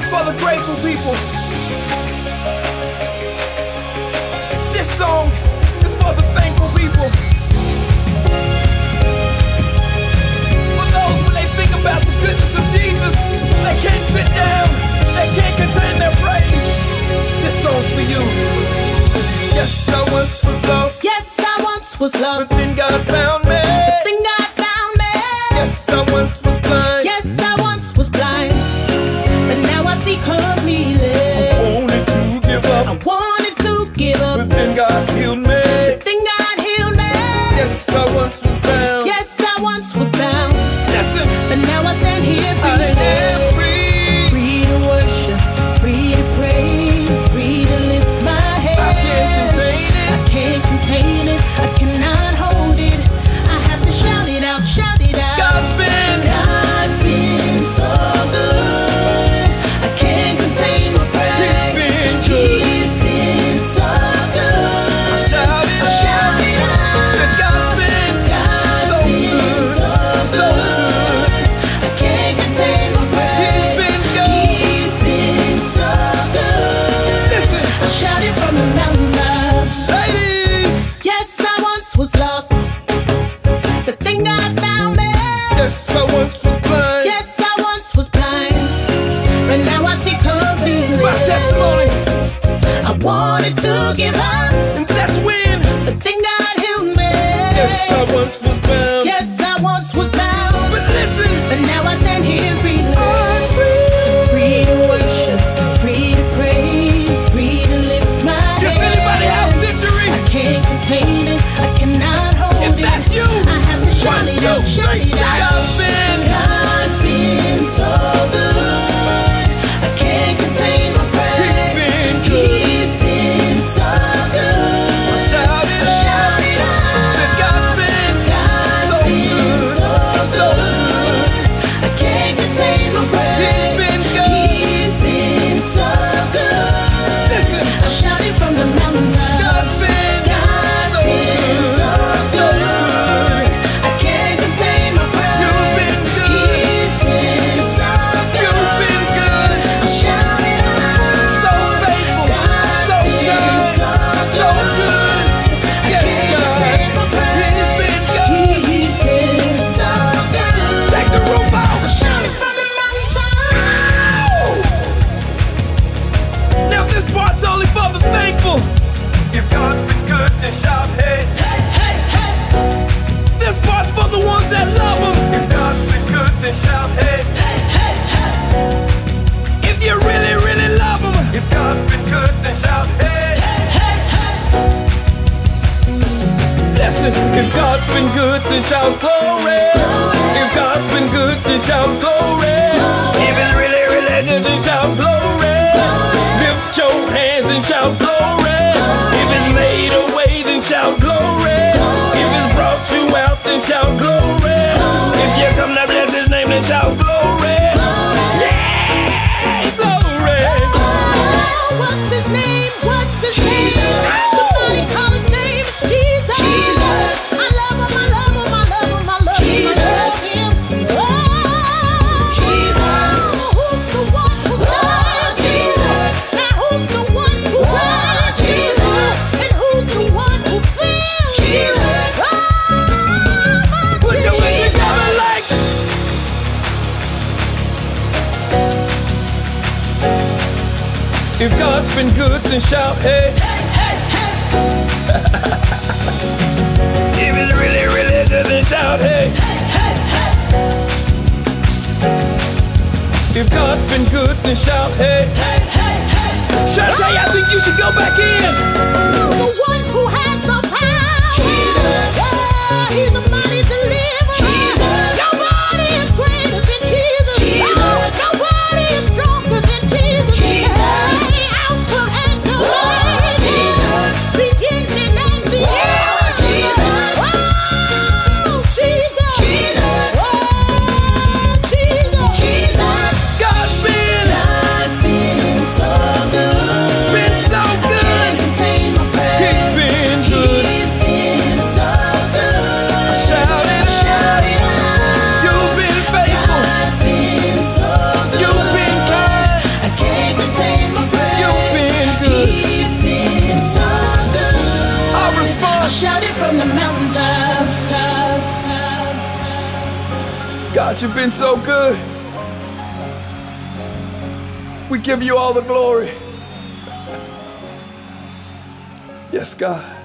songs for the grateful people. I. Yes, I once was blind. But now I see I wanted to give up. shout glory. If God's been good, then shout glory. If God's been good, then shout, hey. hey, hey, hey. if it's really, really good, then shout, hey. If God's been good, then shout, hey. Shout, I think you should go back in. The one who God, you've been so good. We give you all the glory. Yes, God.